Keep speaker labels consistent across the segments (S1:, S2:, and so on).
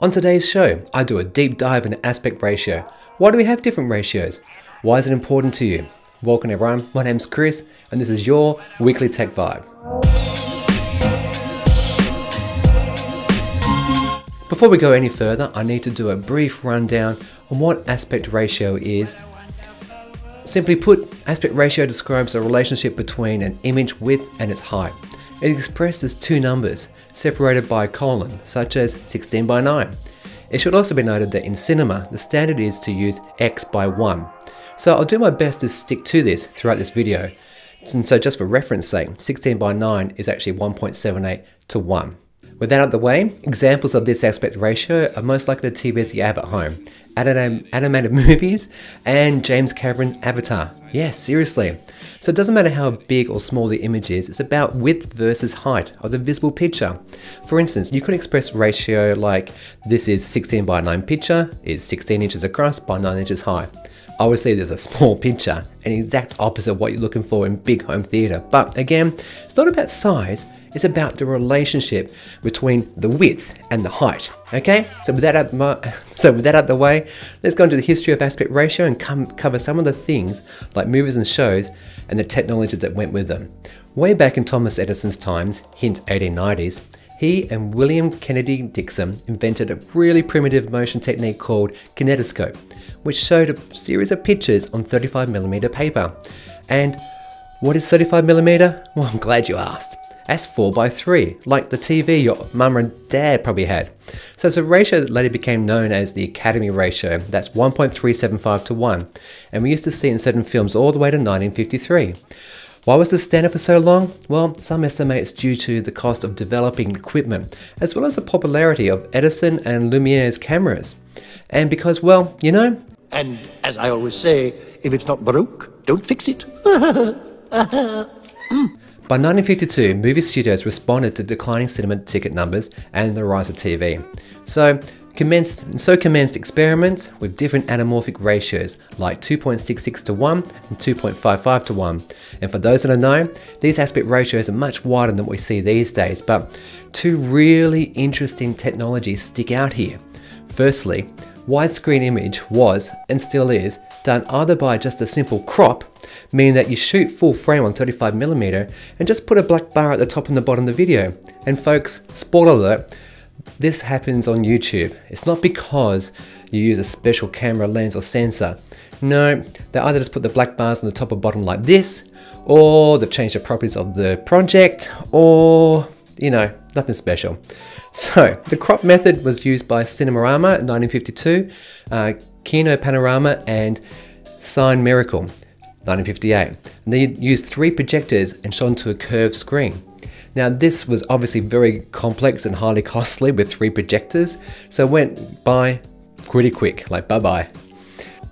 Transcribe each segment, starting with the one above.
S1: On today's show, I do a deep dive into aspect ratio. Why do we have different ratios? Why is it important to you? Welcome everyone, my name's Chris and this is your weekly tech vibe. Before we go any further, I need to do a brief rundown on what aspect ratio is. Simply put, aspect ratio describes a relationship between an image width and its height. It expressed as two numbers, separated by a colon, such as 16 by 9. It should also be noted that in cinema, the standard is to use x by 1. So I'll do my best to stick to this throughout this video. And so just for reference sake, 16 by 9 is actually 1.78 to 1. With that out of the way, examples of this aspect ratio are most likely the TVs you have at home, animated movies, and James Cameron's Avatar. Yes, yeah, seriously. So it doesn't matter how big or small the image is, it's about width versus height of the visible picture. For instance, you could express ratio like this is 16 by 9 picture, is 16 inches across by 9 inches high. Obviously there's a small picture, an exact opposite of what you're looking for in big home theater. But again, it's not about size, it's about the relationship between the width and the height. Okay, so with that out so with that out the way, let's go into the history of aspect ratio and come cover some of the things like movies and shows and the technologies that went with them. Way back in Thomas Edison's times, hint 1890s, he and William Kennedy Dickson invented a really primitive motion technique called kinetoscope, which showed a series of pictures on 35mm paper. And what is 35mm? Well, I'm glad you asked. That's 4 by 3 like the TV your mum and dad probably had. So it's a ratio that later became known as the Academy ratio. That's 1.375 to 1, and we used to see it in certain films all the way to 1953. Why was the standard for so long? Well, some estimate it's due to the cost of developing equipment, as well as the popularity of Edison and Lumiere's cameras. And because, well, you know...
S2: And as I always say, if it's not Baroque, don't fix it. Mm.
S1: By 1952, movie studios responded to declining cinema ticket numbers and the rise of TV. So, commenced, so commenced experiments with different anamorphic ratios like 2.66 to 1 and 2.55 to 1. And for those that don't know, these aspect ratios are much wider than what we see these days, but two really interesting technologies stick out here. Firstly, widescreen image was, and still is, done either by just a simple crop meaning that you shoot full frame on 35mm and just put a black bar at the top and the bottom of the video. And folks, spoiler alert, this happens on YouTube. It's not because you use a special camera lens or sensor. No, they either just put the black bars on the top or bottom like this, or they've changed the properties of the project, or, you know, nothing special. So, the crop method was used by Cinerama in 1952, uh, Kinopanorama, and Cinemiracle. 1958. And they used three projectors and shone to a curved screen. Now this was obviously very complex and highly costly with three projectors, so it went by pretty quick, like bye bye.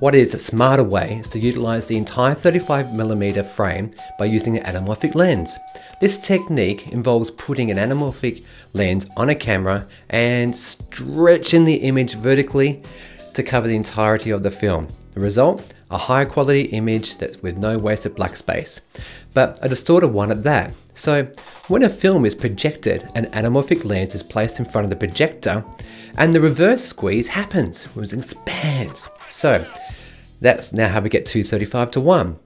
S1: What is a smarter way is to utilize the entire 35mm frame by using an anamorphic lens. This technique involves putting an anamorphic lens on a camera and stretching the image vertically to cover the entirety of the film. The result? a high quality image that's with no wasted black space, but a distorted one at that. So when a film is projected, an anamorphic lens is placed in front of the projector and the reverse squeeze happens, it expands. So that's now how we get 235 to 1.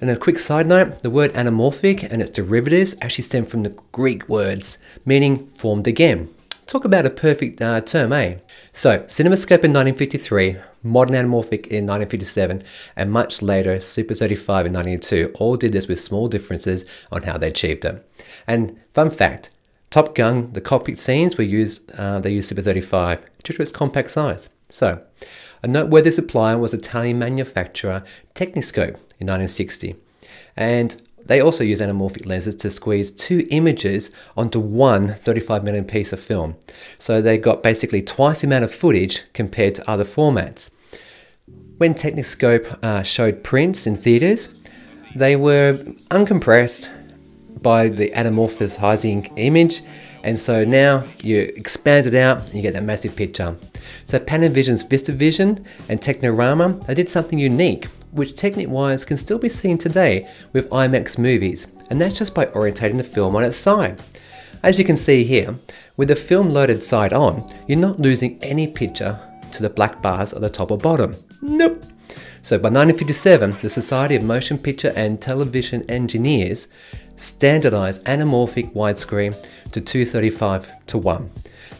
S1: And a quick side note, the word anamorphic and its derivatives actually stem from the Greek words meaning formed again. Talk about a perfect uh, term, eh? So, CinemaScope in 1953, Modern Anamorphic in 1957, and much later, Super 35 in 1982 all did this with small differences on how they achieved it. And fun fact, Top Gun, the cockpit scenes were used, uh, they used Super 35 due to its compact size. So, a noteworthy supplier was Italian manufacturer Techniscope in 1960. And they also use anamorphic lenses to squeeze two images onto one 35mm piece of film. So they got basically twice the amount of footage compared to other formats. When Techniscope uh, showed prints in theaters, they were uncompressed by the anamorphizing image and so now you expand it out and you get that massive picture. So Panavision's VistaVision and Technirama, they did something unique which technique-wise can still be seen today with IMAX movies, and that's just by orientating the film on its side. As you can see here, With the film loaded side on, you're not losing any picture to the black bars at the top or bottom. Nope. So by 1957, the Society of Motion Picture and Television Engineers standardized anamorphic widescreen to 235 to 1,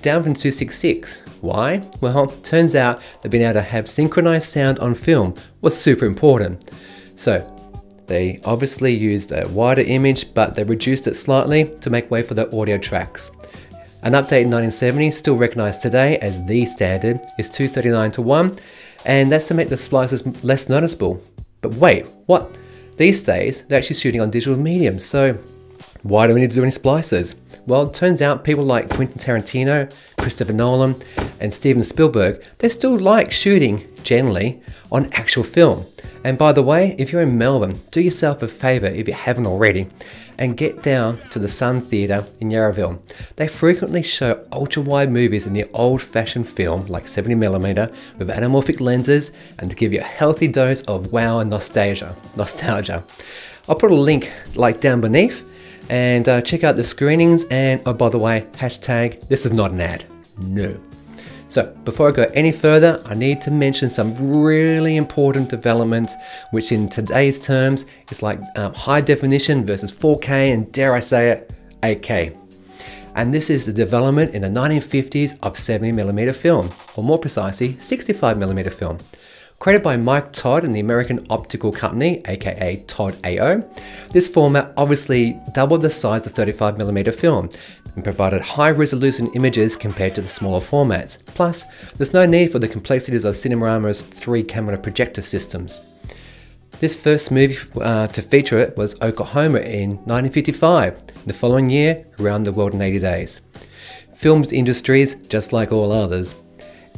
S1: down from 266. Why? Well, turns out that being able to have synchronized sound on film was super important. So they obviously used a wider image, but they reduced it slightly to make way for the audio tracks. An update in 1970, still recognized today as the standard, is 239 to 1, and that's to make the splices less noticeable. But wait, what? These days, they're actually shooting on digital medium, so why do we need to do any splices? Well, it turns out people like Quentin Tarantino, Christopher Nolan, and Steven Spielberg, they still like shooting, generally, on actual film. And by the way, if you're in Melbourne, do yourself a favour if you haven't already and get down to the Sun Theatre in Yarraville. They frequently show ultra wide movies in the old fashioned film, like 70mm, with anamorphic lenses and to give you a healthy dose of wow and nostalgia. nostalgia. I'll put a link like down beneath and uh, check out the screenings and oh by the way, hashtag this is not an ad. No. So before I go any further, I need to mention some really important developments, which in today's terms is like um, high definition versus 4K and dare I say it, 8K. And this is the development in the 1950s of 70mm film, or more precisely, 65mm film. Created by Mike Todd and the American Optical Company, aka Todd AO, this format obviously doubled the size of 35mm film and provided high resolution images compared to the smaller formats. Plus, there's no need for the complexities of Cinemarama's three camera projector systems. This first movie uh, to feature it was Oklahoma in 1955, the following year, Around the World in 80 Days. Film industries, just like all others,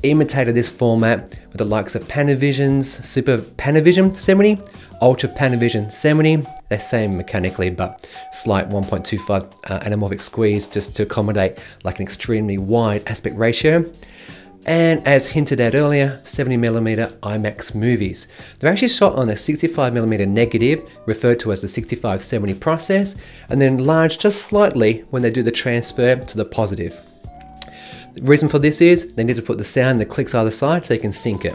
S1: imitated this format with the likes of Panavision's Super Panavision 70, Ultra Panavision 70, they're the same mechanically but slight 1.25 uh, anamorphic squeeze just to accommodate like an extremely wide aspect ratio. And as hinted at earlier, 70mm IMAX movies. They're actually shot on a 65mm negative, referred to as the 6570 process, and then enlarged just slightly when they do the transfer to the positive. The reason for this is they need to put the sound the clicks either side so they can sync it.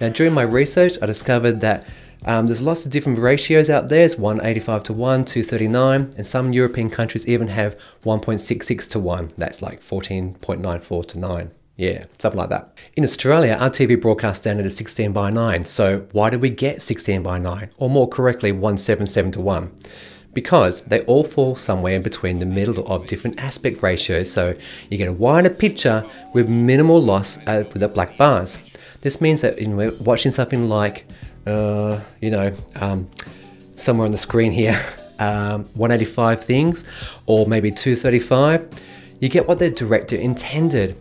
S1: Now during my research I discovered that um, there's lots of different ratios out there. It's 185 to 1, 239, and some European countries even have 1.66 to 1. That's like 14.94 to 9. Yeah, something like that. In Australia, our TV broadcast standard is 16 by 9, so why do we get 16 by 9? Or more correctly, 177 to 1? Because they all fall somewhere in between the middle of different aspect ratios so you get a wider picture with minimal loss uh, with the black bars. This means that in watching something like, uh, you know, um, somewhere on the screen here, um, 185 things or maybe 235, you get what the director intended.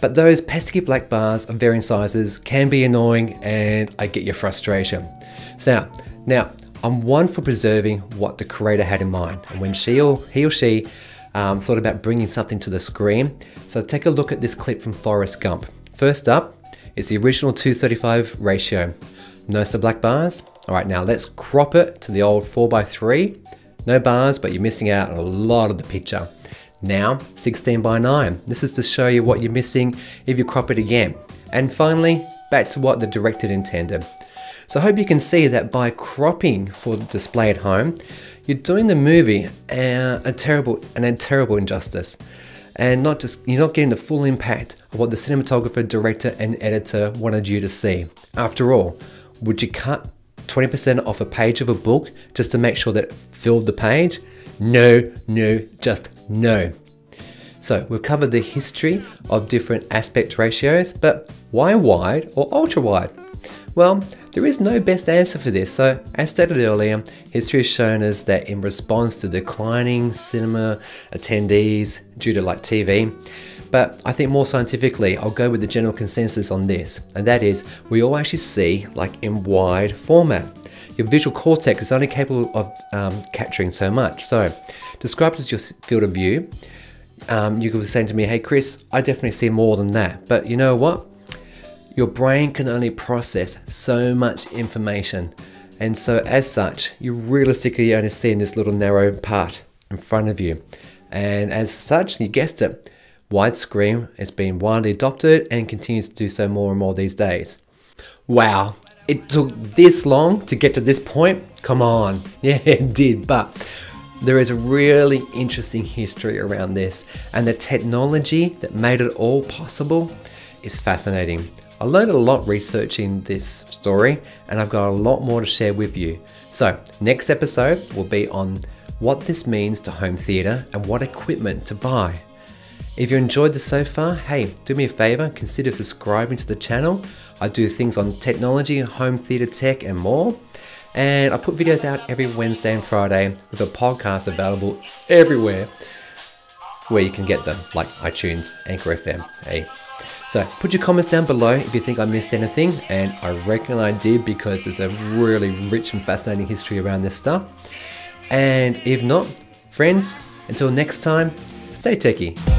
S1: But those pesky black bars of varying sizes can be annoying and I get your frustration. So now, I'm one for preserving what the creator had in mind and when she or he or she um, thought about bringing something to the screen. So take a look at this clip from Forrest Gump. First up is the original 235 ratio. Notice the black bars? All right, now let's crop it to the old 4x3. No bars, but you're missing out on a lot of the picture. Now, 16 by 9. This is to show you what you're missing if you crop it again. And finally, back to what the director intended. So I hope you can see that by cropping for display at home, you're doing the movie a, a terrible and a terrible injustice. And not just you're not getting the full impact of what the cinematographer, director, and editor wanted you to see. After all, would you cut 20% off a page of a book just to make sure that it filled the page? No, no, just no. So we've covered the history of different aspect ratios, but why wide or ultra wide? Well, there is no best answer for this, so as stated earlier, history has shown us that in response to declining cinema attendees due to like TV, but I think more scientifically, I'll go with the general consensus on this, and that is we all actually see like in wide format. Your visual cortex is only capable of um, capturing so much. So, described as your field of view, um, you could be saying to me, hey Chris, I definitely see more than that. But you know what? Your brain can only process so much information. And so as such, you're realistically only seeing this little narrow part in front of you. And as such, you guessed it, Widescreen has been widely adopted and continues to do so more and more these days. Wow, it took this long to get to this point? Come on. Yeah, it did, but there is a really interesting history around this, and the technology that made it all possible is fascinating. I learned a lot researching this story, and I've got a lot more to share with you. So, next episode will be on what this means to home theatre and what equipment to buy. If you enjoyed this so far, hey, do me a favor, consider subscribing to the channel. I do things on technology, home theatre tech, and more. And I put videos out every Wednesday and Friday with a podcast available everywhere where you can get them, like iTunes, Anchor FM. Hey. So put your comments down below if you think I missed anything, and I reckon I did because there's a really rich and fascinating history around this stuff. And if not, friends, until next time, stay techie.